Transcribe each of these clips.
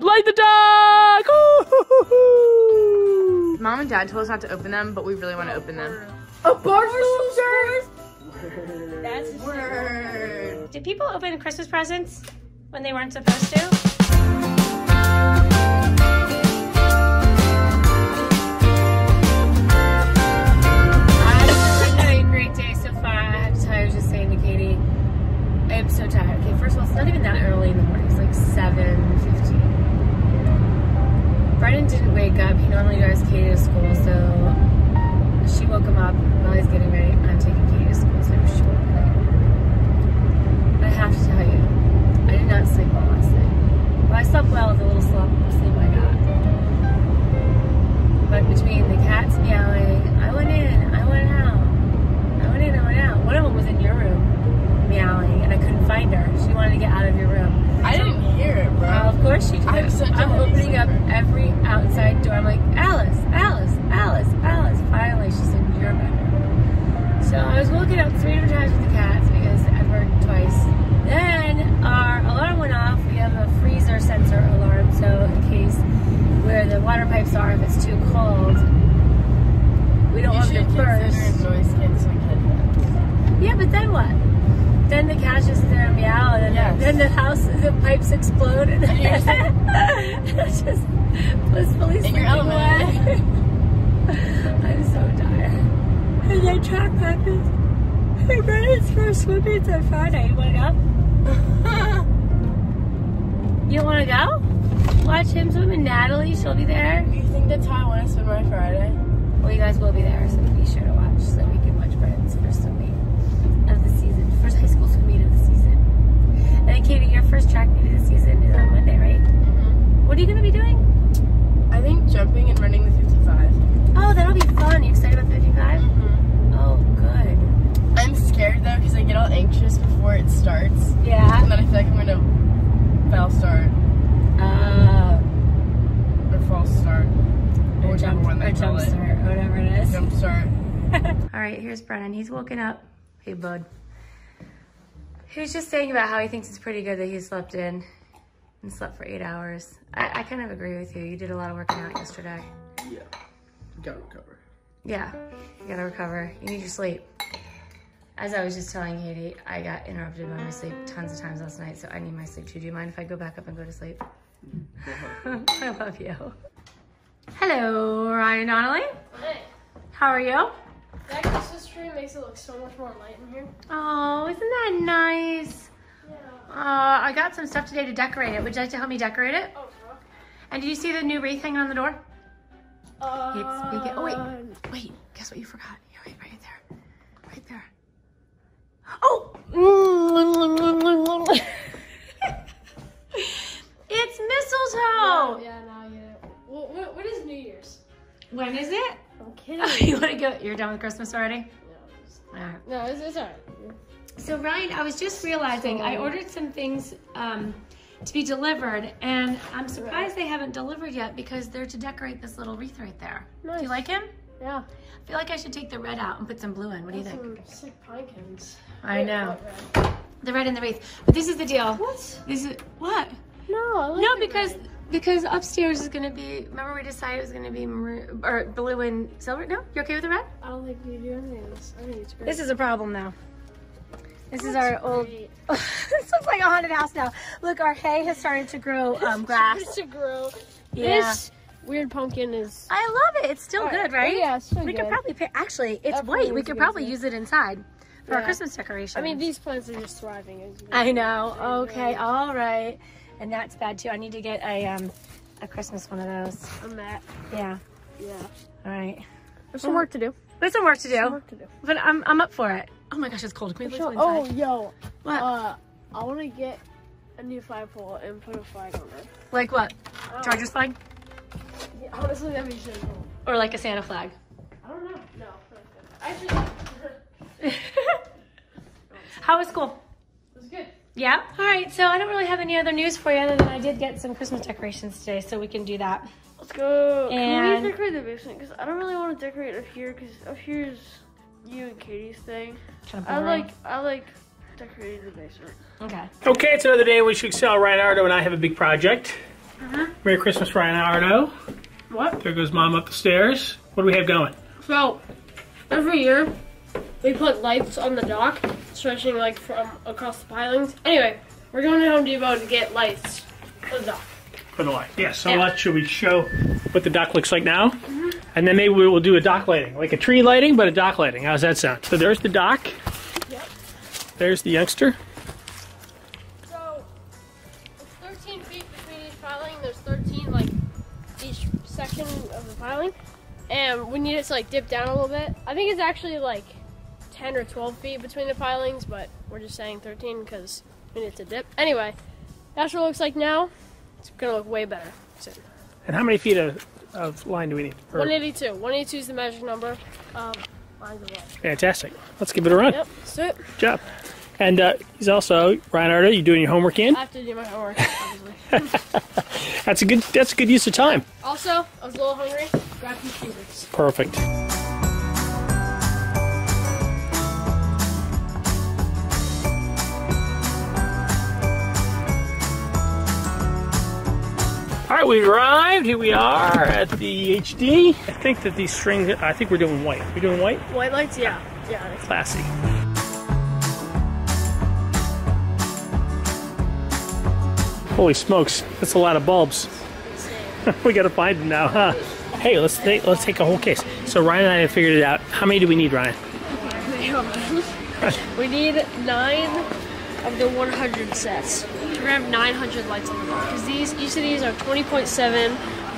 Light the dog! Mom and Dad told us not to open them, but we really want to open them. A Barstool shirt? That's Word. Did people open Christmas presents when they weren't supposed to? I've had a great day so far. I have to tell you, I was just saying to Katie, I'm so tired. Okay, first of all, it's not even that early in the morning. It's like 7.15. Brennan didn't wake up. He normally drives Katie to school, so she woke him up while he's getting ready. I'm taking Katie to school, so she woke me up. I have to tell you, I did not sleep well last night. Well, I slept well with the little sleep, sleep I got. But between the cats meowing, I went in, I went out. I went in, I went out. One of them was in your room meowing, and I couldn't find her. She wanted to get out of your room. I didn't hear it, bro. Uh, of course she did. I'm such a I'm heavy opening up sleeper. every outside door. I'm like, Alice, Alice, Alice, Alice. Finally, she's in your bedroom. So I was woken up three different times with the cats because Edward twice. Then our alarm went off. We have a freezer sensor alarm, so in case where the water pipes are, if it's too cold, we don't you want to burst. noise canceling. Yeah, but then what? Then the cats just sit there and meow, and then, Yes. then the house, the pipes explode, and And you're just just blissfully In sleeping your element. away. I'm so tired. And then track practice. Hey, Brennan's first swimming's on Friday. You wanna go? You wanna go? Watch him swim and Natalie, she'll be there. you think that's how I to spend my Friday? Well, you guys will be there, so be sure to watch so we can watch Brennan's first swim meet of the season, first high school swim meet of the season. And then, Katie, your first track meet of the season is on Monday, right? Mhm. What are you going to be doing? I think jumping and running the 55. Oh, that'll be fun. You excited about 55? Good. I'm scared though because I get all anxious before it starts, Yeah. and then I feel like I'm gonna foul start Uh, or false start or or whichever jump, one or they call jump it. start, or whatever it is. Jump start. All right, here's Brennan. He's woken up. Hey, bud. He was just saying about how he thinks it's pretty good that he slept in and slept for eight hours. I, I kind of agree with you. You did a lot of working out yesterday. Yeah. Gotta recover. Yeah, you gotta recover. You need your sleep. As I was just telling Katie, I got interrupted by my sleep tons of times last night, so I need my sleep too. Do you mind if I go back up and go to sleep? I love you. Hello, Ryan Donnelly. Hey, How are you? that Christmas tree makes it look so much more light in here. Oh, isn't that nice? Yeah. Uh, I got some stuff today to decorate it. Would you like to help me decorate it? Oh, fuck. And did you see the new wreath hanging on the door? Uh, It's big. Oh, wait. Wait, guess what you forgot? Here, wait, right there. Right there. Oh! it's mistletoe! Yeah, now I get it. What, what, what is New Year's? When is it? I'm kidding. you want to go? You're done with Christmas already? All right. no, it's, it's alright. So Ryan, I was just realizing I ordered some things um, to be delivered, and I'm surprised they haven't delivered yet because they're to decorate this little wreath right there. Do you like him? Yeah. I feel like I should take the red out and put some blue in. What do you think? Some sick pumpkins. I know. Red? The red and the wreath. But this is the deal. What? This is what? No, I like No, the because red. because upstairs is gonna be. Remember we decided it was gonna be maroon, or blue and silver. No, you okay with the red? I don't think we do anything this. I think it's great. This is a problem now. This is our old. this looks like a haunted house now. Look, our hay has started to grow um, grass. It's to grow. Yeah. This weird pumpkin is. I love it. It's still Alright. good, right? Oh, yeah, it's still we could probably pick. Actually, it's white. We could probably use it inside for our Christmas decoration. I mean, these plants are just thriving. I know. Okay. All right. And that's bad too. I need to get a um a Christmas one of those. I'm Matt. Yeah. Yeah. All right. There's some work to do. There's some work to Some do, work to do. but I'm I'm up for it. Oh my gosh, it's cold. Can we go Oh, yo. What? Uh, I want to get a new flagpole and put a flag on it. like what? Chargers flag Yeah, honestly, that'd be so cool. or like a Santa flag? I don't know. No. Actually, How was school? it was good. Yeah. All right. So I don't really have any other news for you other than I did get some Christmas decorations today, so we can do that. Let's go. And- Can we decorate the basement? Because I don't really want to decorate up here. Because up here's you and Katie's thing. Kind of I like I like decorating the basement. Okay. Okay, it's another day in which Excel Ryan Ardo and I have a big project. Uh -huh. Merry Christmas, Ryan Ardo. What? There goes Mom up the stairs. What do we have going? So, every year, we put lights on the dock, stretching like from across the pilings. Anyway, we're going to Home Depot to get lights on the dock. For the light. Yeah, so Yeah. let's, should we show what the dock looks like now? And then maybe we will do a dock lighting, like a tree lighting, but a dock lighting. How's that sound? So there's the dock. Yep. There's the youngster. So, it's 13 feet between each piling. There's 13, like, each section of the piling. And we need it to, like, dip down a little bit. I think it's actually, like, 10 or 12 feet between the pilings, but we're just saying 13 because we need it to dip. Anyway, that's what it looks like now. It's gonna look way better soon. And how many feet of, of line do we need? Or- 182. 182 is the magic number. Um, lines of light. fantastic. Let's give it a run. Yep, let's do it. Good job. And uh, he's also Ryan Ardo. You doing your homework in? I have to do my homework, obviously. That's a good. That's a good use of time. also, I was a little hungry. Grab some. Perfect. We arrived. Here we are at the HD. I think that these strings. I think we're doing white. We're doing white. White lights? Yeah. Yeah, Classy. Holy smokes, that's a lot of bulbs. we gotta find them now, huh? Hey, let's take let's take a whole case. So Ryan and I have figured it out. How many do we need, Ryan? We need nine of the 100 sets. We're gonna have 900 lights on the board because these each of these are 20.7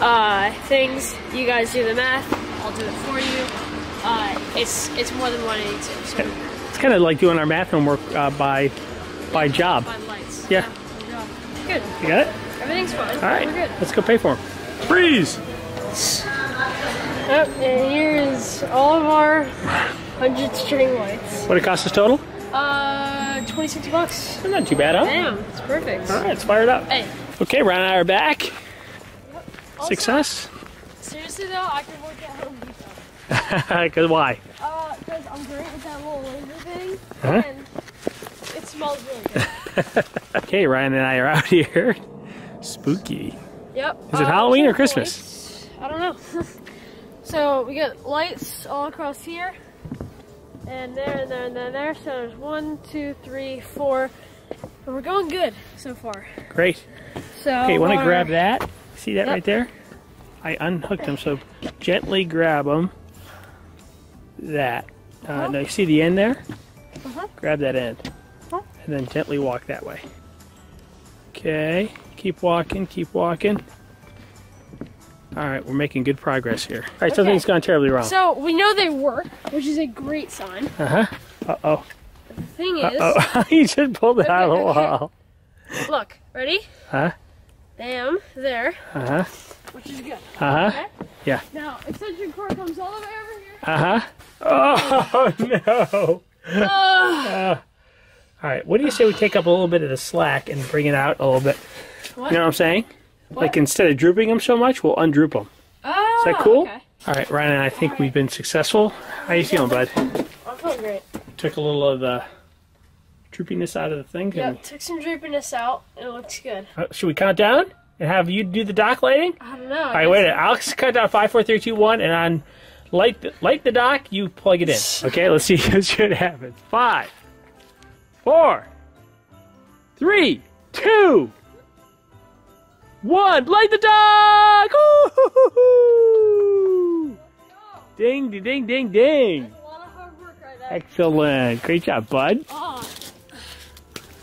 uh, things. You guys do the math. I'll do it for you. Uh, it's it's more than 182. So It's kind of like doing our math homework uh, by by job. five lights. Yeah. good job. Good. You got it? Everything's fine. All right. We're good. Let's go pay for them. Freeze! Yep, and here's all of our 100 string lights. What it cost us total? Uh, 26 bucks. Not too bad, huh? Damn, it's perfect. All right, let's fire it up. Hey, Okay, Ryan and I are back. also, Success. Seriously though, I can work at Home Depot. Because why? Uh, I'm great with that little laser thing, Huh? and it smells really good. Okay, Ryan and I are out here. Spooky. Yep. Is it uh, Halloween or Christmas? lights. I don't know. so we got lights all across here, and there, and there, and there, and there. So there's one, two, three, four, and we're going good so far. Great. So Okay, want to grab that? See that Yep. right there? I unhooked them, so gently grab them. That. Uh, now you see the end there? Uh-huh. Grab that end. Uh-huh. And then gently walk that way. Okay, keep walking, keep walking. All right, we're making good progress here. All right, something's gone terribly wrong. So we know they work, which is a great sign. Uh huh. Uh oh. The thing is, Uh-oh. you just pulled it out of the Okay, okay. wall. look, ready? Huh? Bam, there, Uh huh. which is good. Uh huh. Okay? Yeah. Now, extension cord comes all the way over here. Uh huh. Oh no. Uh, All right, what do you say we take up a little bit of the slack and bring it out a little bit? What? You know what I'm saying? Like instead of drooping them so much, we'll undroop them. oh, Is that cool? Okay. All right, Ryan and I think we've been successful. How you feeling, bud? I'm feeling great. Took a little of the droopiness out of the thing. Yep, took some droopiness out, it looks good. uh, should we count down and have you do the dock lighting? I don't know. All right, wait a minute. I'll count down five, four, three, two, one, and on light the, light the dock. You plug it in. Okay, let's see let's see what happens. Five, four, three, two, one. Light the dock. Ooh-hoo-hoo-hoo. Ding, ding, ding, ding, ding. A lot of hard work right. Excellent. Great job, bud. Oh,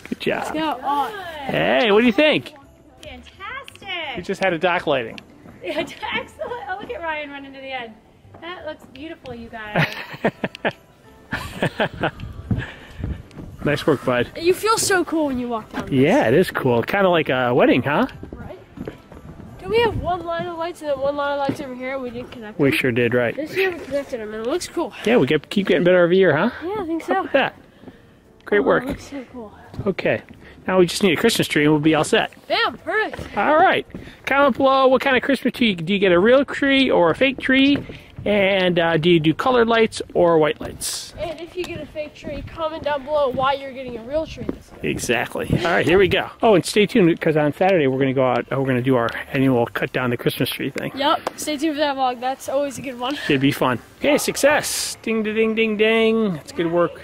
Good job. go. Oh, Hey, what do you think? You Fantastic! just had a dock lighting. Yeah, excellent. Oh, look at Ryan running to the end. That looks beautiful, you guys. nice work, bud. you feel so cool when you walk down. Yeah, it is cool. Kind of like a wedding, huh? We have one line of lights and then one line of lights over here? We didn't connect. them. We sure did, right? This year we connected them, and it looks cool. Yeah, we get, keep getting better every year, huh? Yeah, I think How so. about that? Great Oh, work. It looks so cool. Okay. Now we just need a Christmas tree and we'll be all set. Bam, perfect. All right. Comment below what kind of Christmas tree. Do you get a real tree or a fake tree? And uh, do you do colored lights or white lights? And if you get a fake tree, comment down below why you're getting a real tree this year. Exactly. All right, here we go. Oh, and stay tuned because on Saturday we're going to go out. We're going to do our annual cut down the Christmas tree thing. Yep. Stay tuned for that vlog. That's always a good one. Should be fun. Okay, success. Ding, ding, ding, ding, ding. That's good work.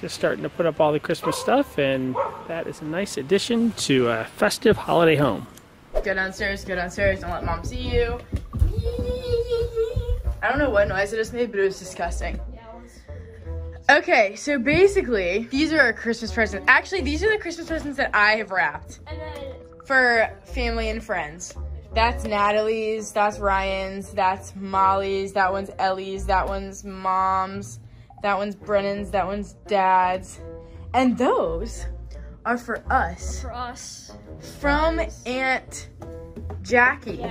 Just starting to put up all the Christmas stuff, and that is a nice addition to a festive holiday home. Go downstairs, go downstairs, don't let mom see you. I don't know what noise I just made, but it was disgusting. Okay, so basically, these are our Christmas presents. Actually, these are the Christmas presents that I have wrapped for family and friends. That's Natalie's, that's Ryan's, that's Molly's, that one's Ellie's, that one's mom's, that one's Brennan's, that one's dad's. And those are for us for us, from Aunt Jackie.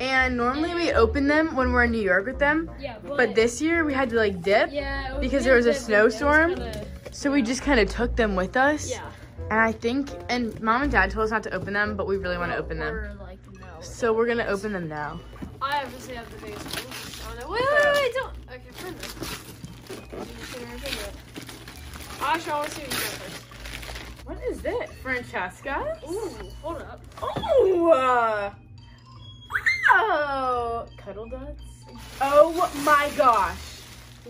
And normally we open them when we're in New York with them, yeah. But, but this year we had to like dip, yeah, because there was a. Snowstorm, kinda- so we just kind of took them with us. yeah. And I think, and mom and dad told us not to open them, but we really want to open them. Like, no. So we're gonna open them now. I obviously have the biggest one. Oh, no. Wait, wait, wait, wait, don't. Okay, friend I want to see what you got first. What is it? Francesca? Ooh, hold up. Oh! Uh, oh! Cuddle duds? Oh my gosh!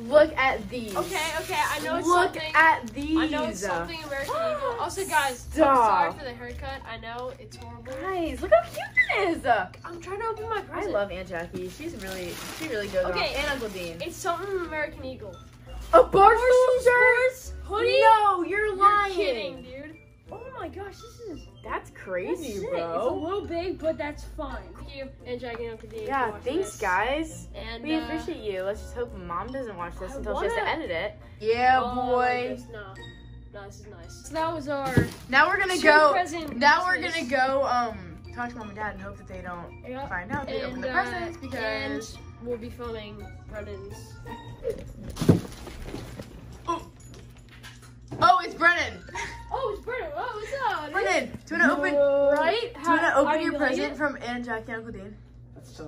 Look at these. Okay, okay, I know it's Look something. at these. I know it's something American Eagle. Also, guys, I'm Stop. sorry for the haircut. I know it's horrible. Guys, look how cute it is. I'm trying to open my present. I love Aunt Jackie. She's really, she really goes Okay. on. And Uncle Dean. It's something American Eagle. A Barstool? Hoodie? Gosh, this is that's That's crazy, sick. It's a little big, but that's fine. Thank you, and Jackie and Uncle Dean. for Yeah, thanks, this. guys. And We uh, appreciate you. Let's just hope mom doesn't watch this I until she has to edit it. Yeah, oh, boy. this- No, no, this is nice. So that was our Now we're gonna go. present Now we're gonna go. Um, talk to mom and dad and hope that they don't Yeah. find out they open the uh, presents because. and we'll be filming Brennan's. Oh, it's Brennan. Do you wanna open? Right? Do you wanna How- open your you present it? from Aunt Jackie and Uncle Dean? That's tough.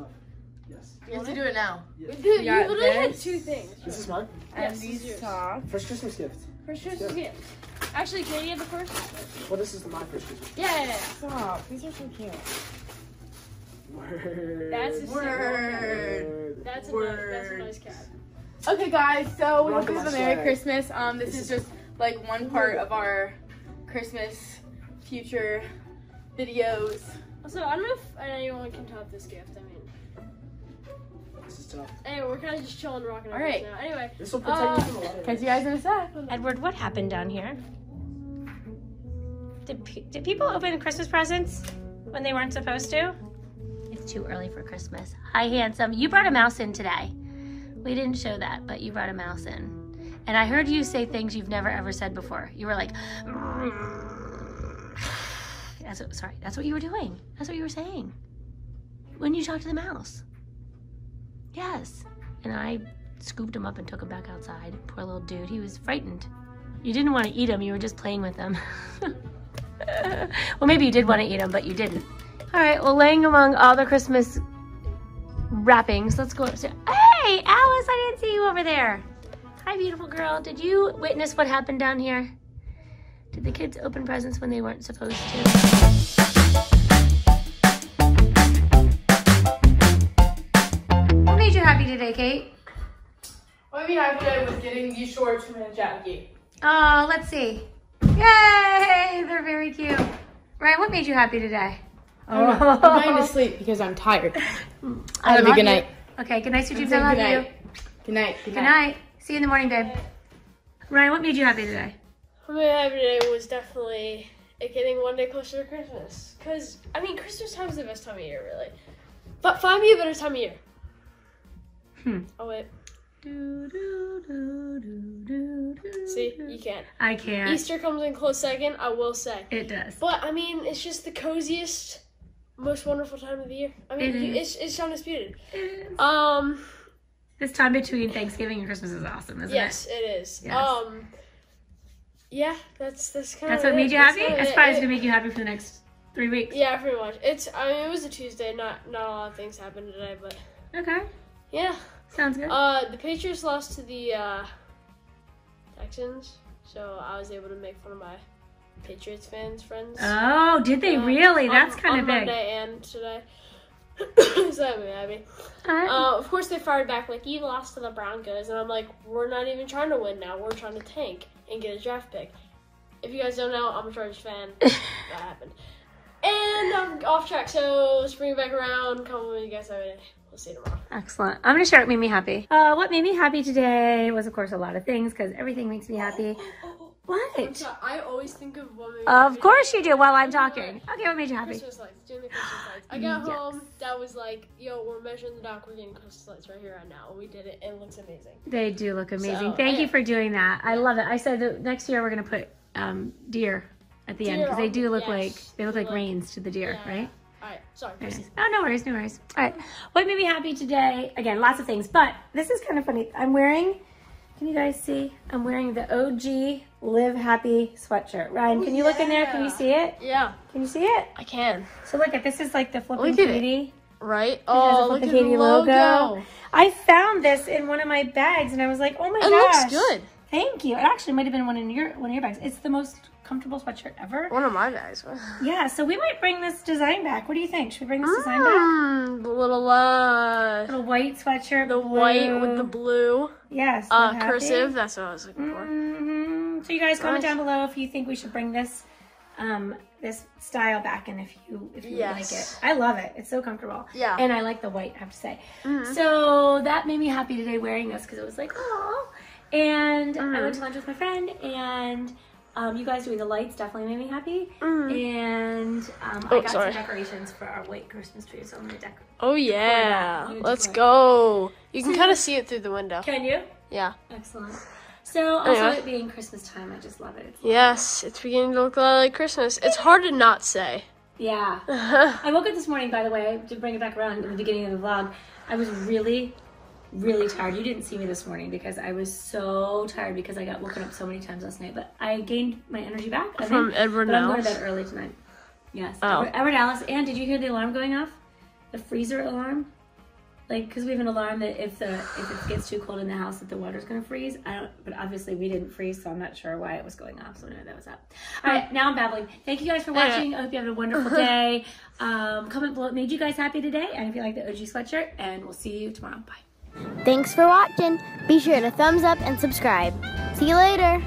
Yes. You have to do it now. Dude, you got literally had two things. This is mine. And Yes, these yours. socks. First Christmas gift. First Christmas gift. Actually, Katie had the first. Well, this is my first Christmas. Yeah, yeah, yeah. Stop. These are so cute. Word. That's a sick Word. That's a nice, that's a nice cat. Okay, guys. So we hope Welcome you have a Merry. Christmas. Um, this is just like one part of our Christmas future videos. Also, I don't know if anyone can top this gift. I mean, This is tough. anyway, we're kind of just chilling, rocking our All right. now. Anyway, This will protect Uh, you from a lot of Catch you guys in a sec. Edward, what happened down here? Did, pe- did people open Christmas presents when they weren't supposed to? It's too early for Christmas. Hi, handsome. You brought a mouse in today. We didn't show that, but you brought a mouse in. And I heard you say things you've never ever said before. You were like, that's what, sorry, that's what you were doing. That's what you were saying. When you talked to the mouse. Yes. And I scooped him up and took him back outside. Poor little dude. He was frightened. You didn't want to eat him, you were just playing with him. well, maybe you did want to eat him, but you didn't. All right, well, laying among all the Christmas wrappings, let's go upstairs. Hey, Alice, I didn't see you over there. Hi, beautiful girl. Did you witness what happened down here? Did the kids open presents when they weren't supposed to? What made you happy today, Kate? What I mean, happy today was getting these shorts from Aunt Jackie. Oh, let's see. Yay! They're very cute. Ryan, what made you happy today? Oh. I'm going to sleep because I'm tired. I Love you. Good night. Okay, good night, sweet dreams. Good I love night. you. Good night. Good Good night. See you in the morning, babe. Ryan, what made you happy today? Made me happy today was definitely it getting one day closer to Christmas. Cause I mean, Christmas time is the best time of year, really. But find me a better time of year. Hmm. Oh wait, Do, do, do, do, do, do. see, you can't. I can't. Easter comes in close second. I will say. It does. But I mean, it's just the coziest, most wonderful time of the year. I mean, It you, is. it's it's undisputed. It is. Um, This time between Thanksgiving and Christmas is awesome, isn't yes, it? Yes, it is. Yes. Um, yeah, that's that's kind That's of what made you happy? That's probably gonna make you happy for the next three weeks. yeah, pretty much. It's I mean, it was a Tuesday. Not not a lot of things happened today, but Okay. Yeah. Sounds good. Uh, the Patriots lost to the uh, Texans, so I was able to make fun of my Patriots fans friends. oh, did they uh, really? That's kind of big. Monday and today. so that made me happy. Right. Uh, of course, they fired back like you lost to the Broncos, and I'm like, we're not even trying to win now. We're trying to tank and get a draft pick. If you guys don't know, I'm a Chargers fan. that happened. And I'm off track, so let's bring it back around. Come with you guys have it. We'll see you tomorrow. Excellent. I'm going to share what made me happy. Uh, what made me happy today was, of course, a lot of things because everything makes me happy. What? So I always think of what Of course you do while I'm talking. Okay, what made you happy? Christmas lights, doing the Christmas lights. I got Yes. home, that was like, yo, we're measuring the dock, we're getting Christmas lights right here, right now. We did it, it looks amazing. They do look amazing. So, Thank I- you for doing that. I love it. I said that next year we're going to put um, deer at the end because they do look yes. like they look like Like- reins to the deer, Yeah. right? Alright, sorry, Very Oh, no worries, no worries. All right. What made me happy today? Again, lots of things, but this is kind of funny. I'm wearing, can you guys see? I'm wearing the OG Live Happy sweatshirt. Ryan, oh, can you look in there? Can you see it? Yeah, Can you see it? I can. So look at this is like the it. Katie. Right? Oh, look Flippin' at the Katie logo. logo. I found this in one of my bags and I was like, oh my It gosh. looks good. Thank you. It actually might have been one in your one of your bags. It's the most comfortable sweatshirt ever. One of my guys. Was. Yeah, so we might bring this design back. What do you think? Should we bring this design back? Mm, the little, uh, Little white sweatshirt. the white with the blue, yes, uh, cursive. That's what I was looking for. Mhm. So you guys comment Nice. down below if you think we should bring this um this style back and if you if you would like it. I love it. It's so comfortable. Yeah. And I like the white, I have to say. Mhm. So that made me happy today wearing this because it was like, oh. And I Mhm. went to lunch with my friend and um, you guys doing the lights definitely made me happy. Mhm. And um, Oh, I got sorry. some decorations for our white Christmas tree, so I'm gonna decorate. Oh yeah, let's go. You can kind of see it through the window. Can you? Yeah. Excellent. So also Anyway. it being Christmas time, I just love it. It's Yes, it's beginning to look a lot like Christmas. It's hard to not say. Yeah. I woke up this morning, by the way, to bring it back around in the beginning of the vlog. I was really, really tired. You didn't see me this morning because I was so tired because I got woken up so many times last night. But I gained my energy back. I From think. Edward But I'm going to bed early tonight. Yes. Oh. Edward, Edward Alice. And did you hear the alarm going off? The freezer alarm? Like, because we have an alarm that if the if it gets too cold in the house, that the water's going to freeze. I don't. But obviously we didn't freeze, so I'm not sure why it was going off. So anyway, that was that. All right, now I'm babbling. Thank you guys for watching. I hope you have a wonderful day. Um, comment below what made you guys happy today, and if you like the OG sweatshirt. And we'll see you tomorrow. Bye. Thanks for watching. Be sure to thumbs up and subscribe. See you later.